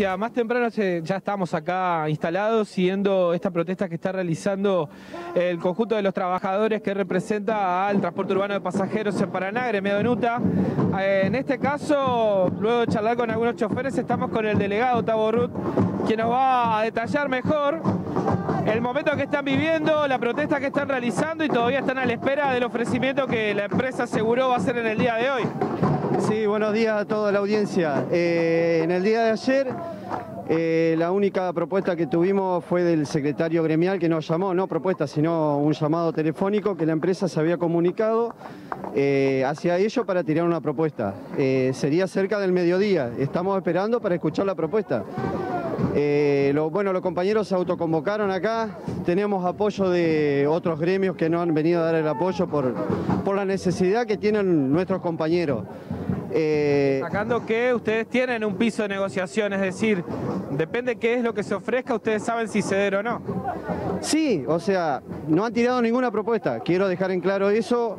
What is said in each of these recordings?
Más temprano ya estamos acá instalados siguiendo esta protesta que está realizando el conjunto de los trabajadores que representa al transporte urbano de pasajeros en Paraná, gremio de Nuta. Eh, en este caso, luego de charlar con algunos choferes, estamos con el delegado Tavo Ruth, quien nos va a detallar mejor el momento que están viviendo, la protesta que están realizando y todavía están a la espera del ofrecimiento que la empresa aseguró va a ser en el día de hoy. Sí, buenos días a toda la audiencia. Eh, en el día de ayer, eh, la única propuesta que tuvimos fue del secretario gremial que nos llamó, no propuesta, sino un llamado telefónico que la empresa se había comunicado eh, hacia ello para tirar una propuesta. sería cerca del mediodía, estamos esperando para escuchar la propuesta. bueno, los compañeros se autoconvocaron acá, tenemos apoyo de otros gremios que no han venido a dar el apoyo por, por la necesidad que tienen nuestros compañeros. Eh, Sacando que ustedes tienen un piso de negociación, es decir, depende qué es lo que se ofrezca, ustedes saben si ceder o no. Sí, o sea, no han tirado ninguna propuesta, quiero dejar en claro eso.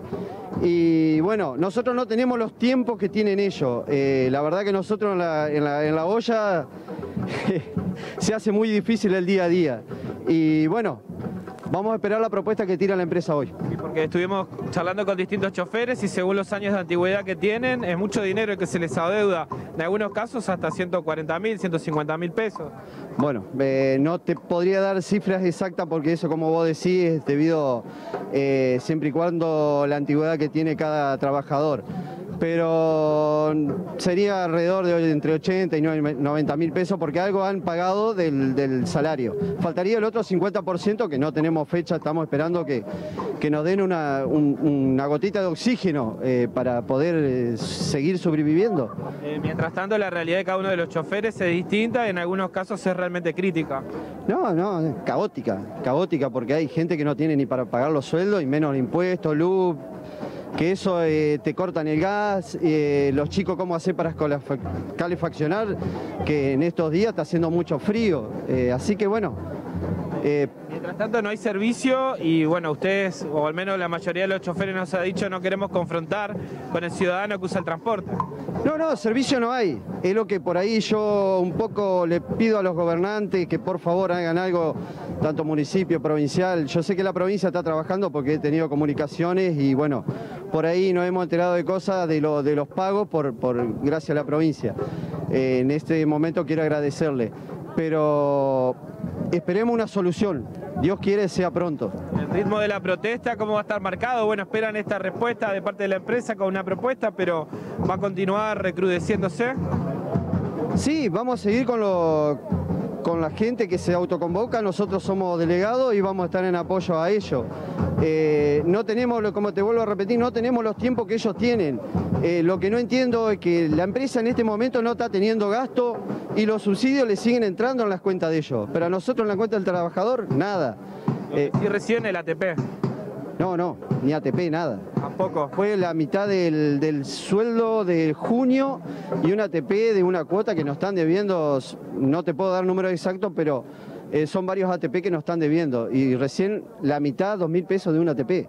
Y bueno, nosotros no tenemos los tiempos que tienen ellos. Eh, la verdad que nosotros en la, en la olla se hace muy difícil el día a día. Y bueno, Vamos a esperar la propuesta que tira la empresa hoy. porque estuvimos charlando con distintos choferes y según los años de antigüedad que tienen, es mucho dinero el que se les adeuda. En algunos casos hasta 140 mil, 150 mil pesos. Bueno, eh, no te podría dar cifras exactas porque eso, como vos decís, es debido eh, siempre y cuando la antigüedad que tiene cada trabajador pero sería alrededor de entre 80 y 90 mil pesos porque algo han pagado del, salario. Faltaría el otro 50% que no tenemos fecha, estamos esperando que, que nos den una, gotita de oxígeno eh, para poder eh, seguir sobreviviendo. Eh, mientras tanto, la realidad de cada uno de los choferes es distinta y en algunos casos es realmente crítica. No, no, caótica, caótica porque hay gente que no tiene ni para pagar los sueldos y menos impuestos, luz, que eso eh, te cortan el gas, eh, los chicos cómo hacer para calefaccionar, que en estos días está haciendo mucho frío, eh, así que bueno. Mientras tanto no hay servicio y bueno, ustedes, o al menos la mayoría de los choferes nos ha dicho no queremos confrontar con el ciudadano que usa el transporte. No, no, servicio no hay. Es lo que por ahí yo un poco le pido a los gobernantes que por favor hagan algo, tanto municipio, provincial. Yo sé que la provincia está trabajando porque he tenido comunicaciones y bueno, por ahí nos hemos enterado de cosas de, de los pagos por, por gracias a la provincia. Eh, en este momento quiero agradecerle. Pero esperemos una solución. Dios quiere sea pronto. El ritmo de la protesta, ¿cómo va a estar marcado? Bueno, esperan esta respuesta de parte de la empresa con una propuesta, pero ¿va a continuar recrudeciéndose? Sí, vamos a seguir con lo con la gente que se autoconvoca, nosotros somos delegados y vamos a estar en apoyo a ellos. Eh, no tenemos, como te vuelvo a repetir, no tenemos los tiempos que ellos tienen. Eh, lo que no entiendo es que la empresa en este momento no está teniendo gasto y los subsidios le siguen entrando en las cuentas de ellos. Pero a nosotros en la cuenta del trabajador, nada. Eh, y recién el ATP. No, no, ni ATP, nada. Tampoco. Fue la mitad del, sueldo de junio y un ATP de una cuota que nos están debiendo, no te puedo dar número exacto, pero eh, son varios ATP que nos están debiendo. Y recién la mitad, dos mil pesos de un ATP.